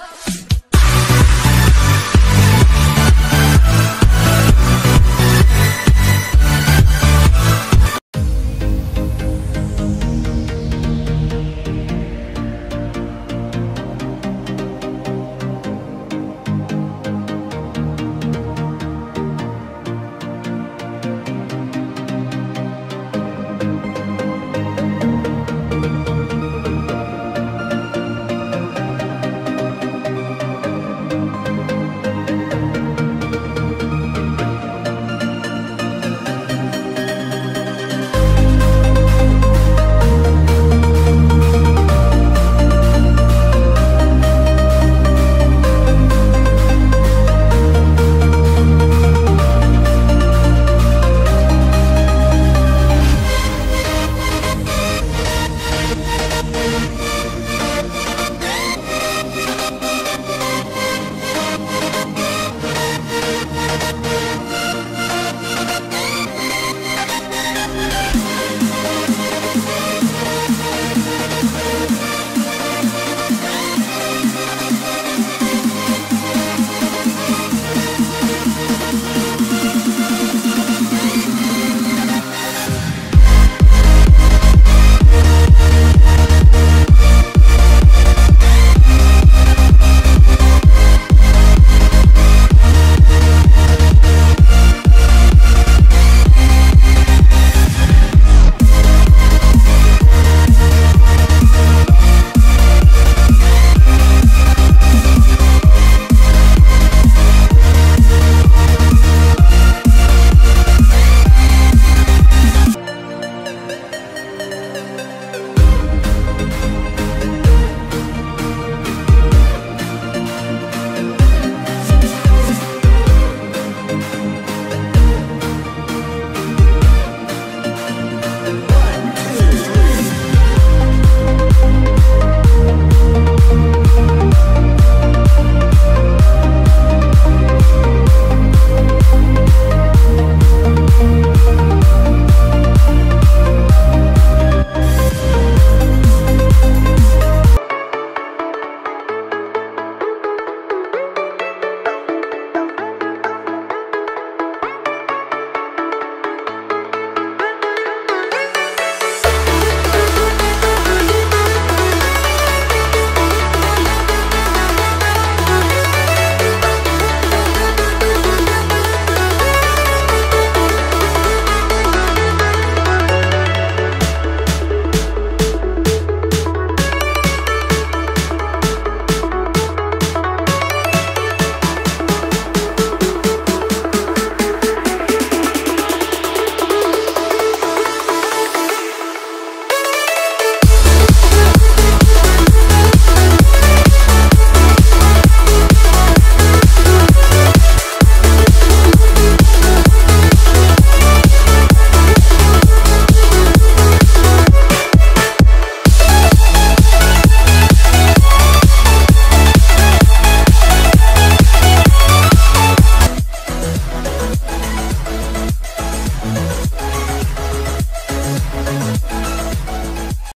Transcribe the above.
Love.